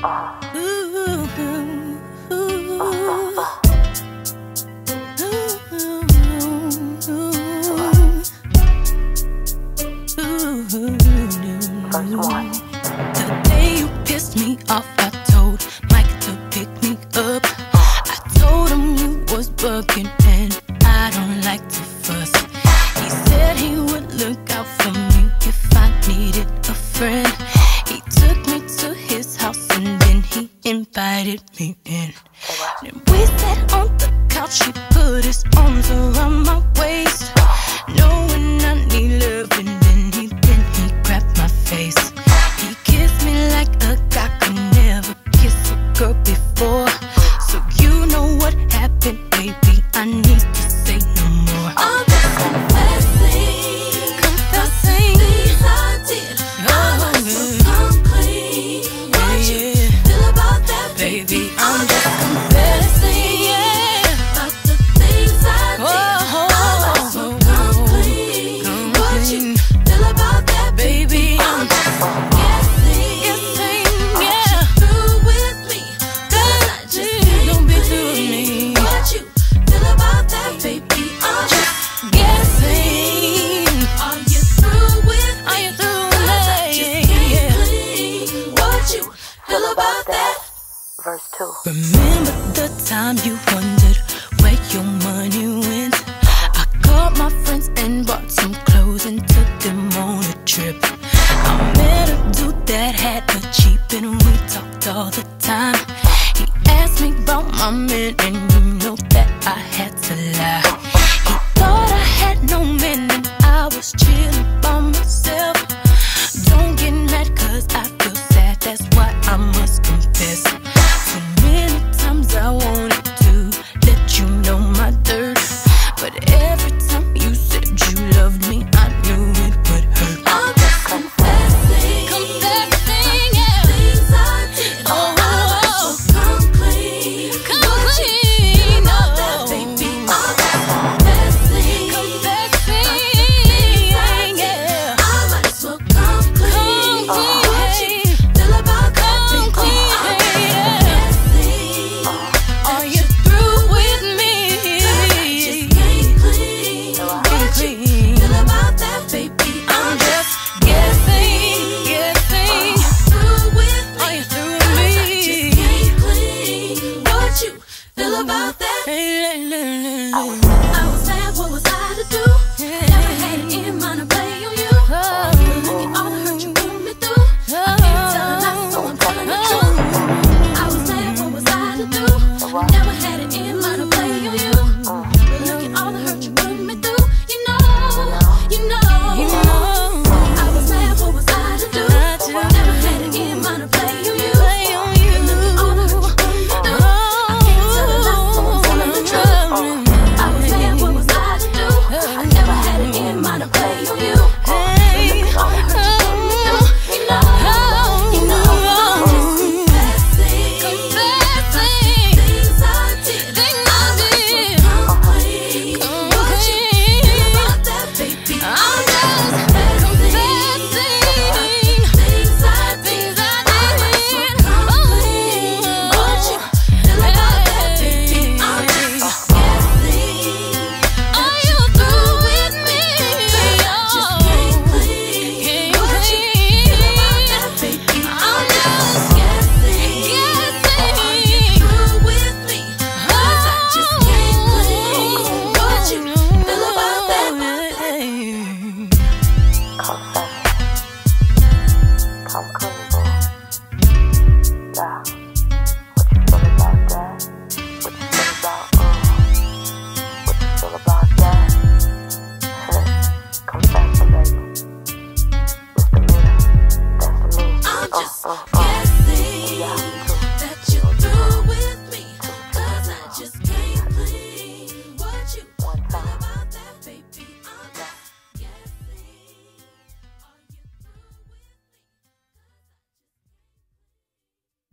The day you pissed me off, I told Mike to pick me up. I told him you was bugging. Remember the time you wondered where your money went? I called my friends and bought some clothes and took them on a trip. I met a dude that had a cheap and we talked all the time. He asked me about my man and you know that I had clean. About that, baby? I'm just guessing, are you through with me? I clean. You feel about that? Hey, oh.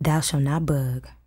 thou shalt not bug.